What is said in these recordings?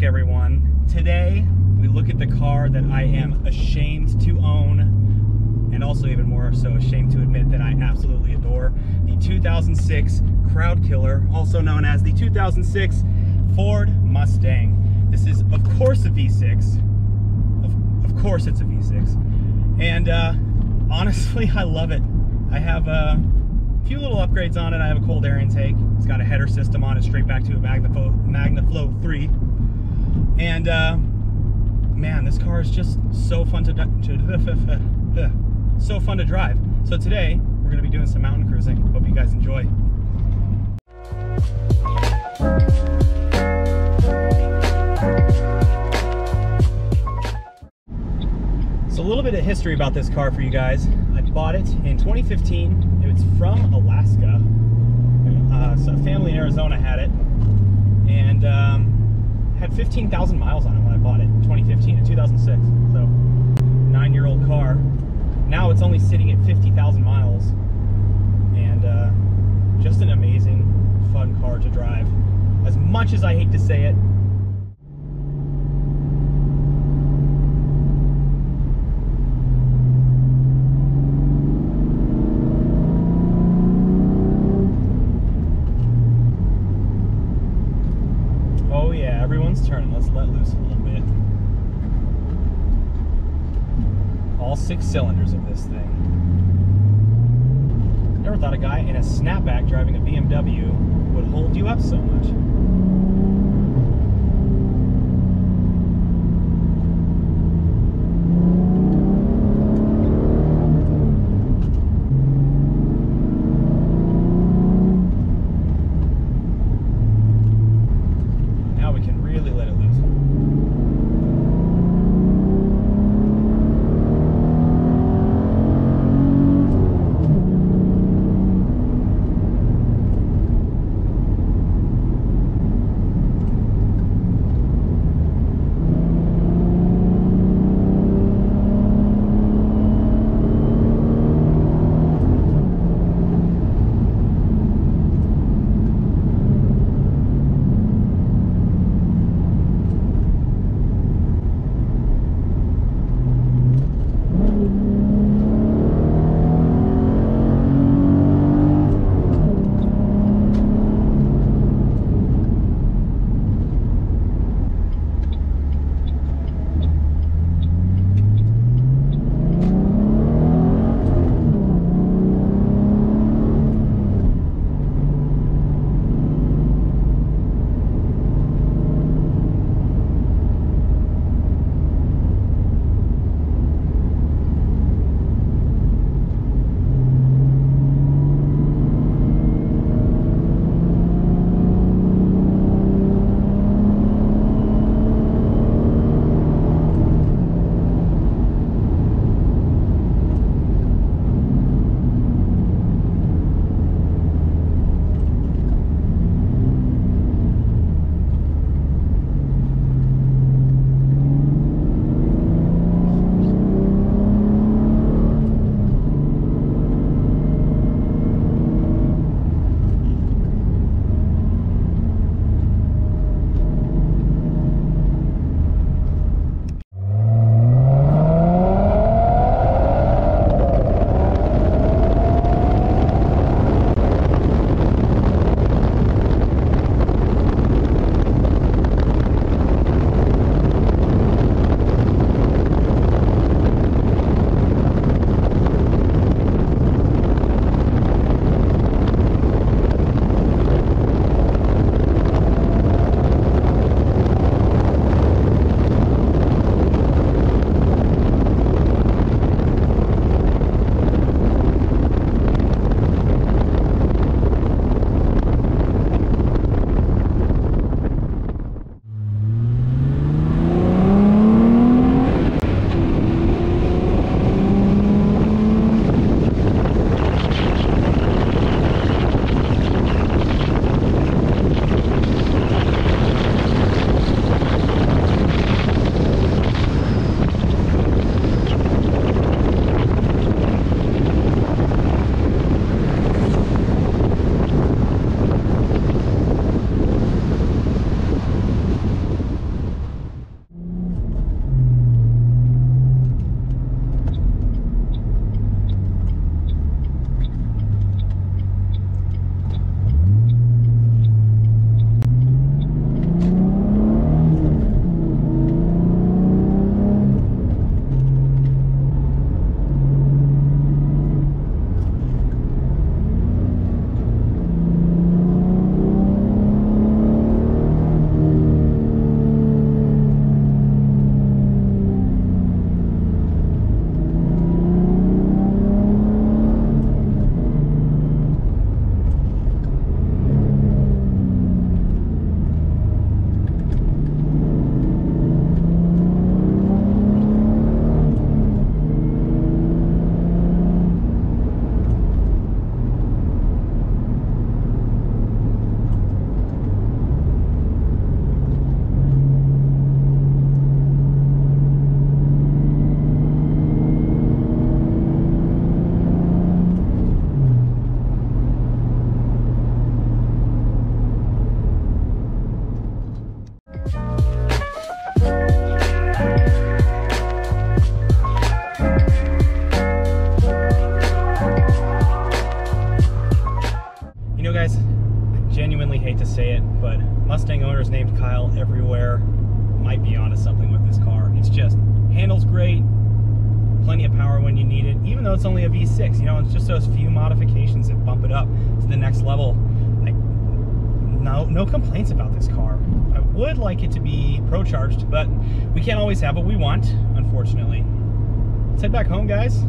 back, everyone. Today, we look at the car that I am ashamed to own, and also even more so ashamed to admit that I absolutely adore the 2006 Crowd Killer, also known as the 2006 Ford Mustang. This is, of course, a V6. Of, of course, it's a V6. And uh, honestly, I love it. I have a few little upgrades on it. I have a cold air intake. It's got a header system on it, straight back to a MagnaFlow, MagnaFlow 3. And uh, man, this car is just so fun to, to so fun to drive. So today we're gonna be doing some mountain cruising. Hope you guys enjoy. So a little bit of history about this car for you guys. I bought it in 2015. It was from Alaska. Uh, so a family in Arizona had it, had 15,000 miles on it when I bought it in 2015 in 2006. So nine-year-old car. Now it's only sitting at 50,000 miles, and uh, just an amazing, fun car to drive. As much as I hate to say it, Let's let loose a little bit. All six cylinders of this thing. Never thought a guy in a snapback driving a BMW would hold you up so much. But Mustang owners named Kyle everywhere might be onto something with this car. It's just handles great, plenty of power when you need it, even though it's only a V6. You know, it's just those few modifications that bump it up to the next level. I, no, no complaints about this car. I would like it to be pro-charged, but we can't always have what we want, unfortunately. Let's head back home, guys.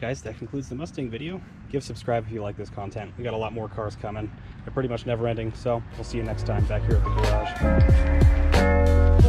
Guys, that concludes the Mustang video. Give subscribe if you like this content. We got a lot more cars coming. They're pretty much never ending, so we'll see you next time back here at the garage.